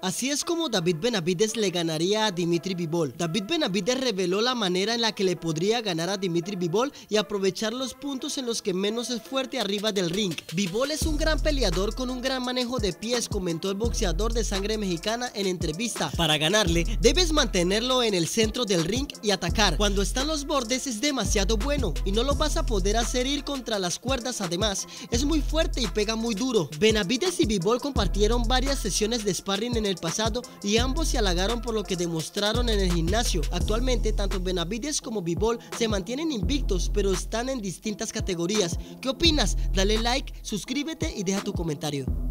Así es como David Benavides le ganaría a Dimitri Vivol. David Benavides reveló la manera en la que le podría ganar a Dimitri Vivol y aprovechar los puntos en los que menos es fuerte arriba del ring. Vivol es un gran peleador con un gran manejo de pies, comentó el boxeador de sangre mexicana en entrevista. Para ganarle, debes mantenerlo en el centro del ring y atacar. Cuando están los bordes es demasiado bueno y no lo vas a poder hacer ir contra las cuerdas. Además, es muy fuerte y pega muy duro. Benavides y Vivol compartieron varias sesiones de sparring en el pasado y ambos se halagaron por lo que demostraron en el gimnasio. Actualmente, tanto Benavides como Vivol se mantienen invictos, pero están en distintas categorías. ¿Qué opinas? Dale like, suscríbete y deja tu comentario.